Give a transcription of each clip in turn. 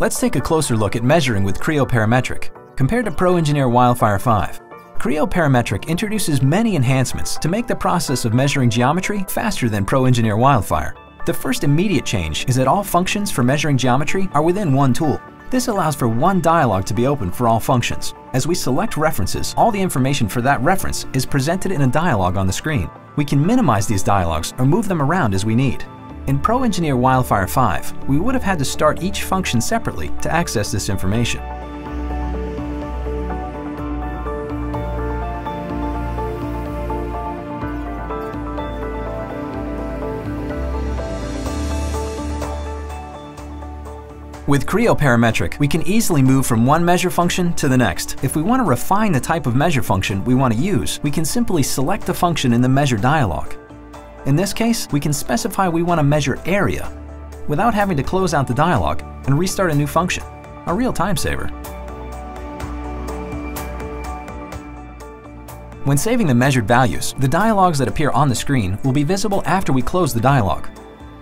Let's take a closer look at measuring with Creo Parametric. Compared to Pro Engineer Wildfire 5, Creo Parametric introduces many enhancements to make the process of measuring geometry faster than Pro Engineer Wildfire. The first immediate change is that all functions for measuring geometry are within one tool. This allows for one dialog to be open for all functions. As we select references, all the information for that reference is presented in a dialog on the screen. We can minimize these dialogs or move them around as we need. In Pro Engineer Wildfire 5, we would have had to start each function separately to access this information. With Creo Parametric, we can easily move from one measure function to the next. If we want to refine the type of measure function we want to use, we can simply select the function in the measure dialog. In this case, we can specify we want to measure area without having to close out the dialog and restart a new function, a real time saver. When saving the measured values, the dialogs that appear on the screen will be visible after we close the dialog.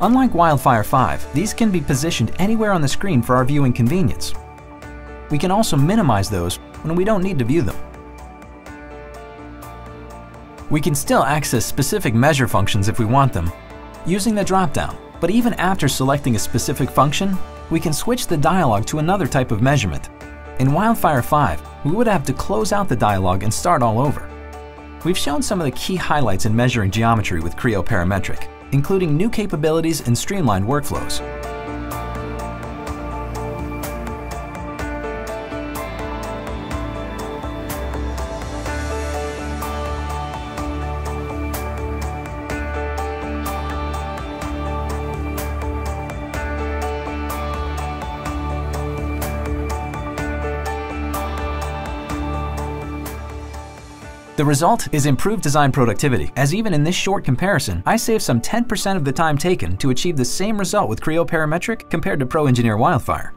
Unlike Wildfire 5, these can be positioned anywhere on the screen for our viewing convenience. We can also minimize those when we don't need to view them. We can still access specific measure functions if we want them, using the dropdown, but even after selecting a specific function, we can switch the dialog to another type of measurement. In Wildfire 5, we would have to close out the dialog and start all over. We've shown some of the key highlights in measuring geometry with Creo Parametric including new capabilities and streamlined workflows. The result is improved design productivity, as even in this short comparison, I saved some 10% of the time taken to achieve the same result with Creo Parametric compared to Pro Engineer Wildfire.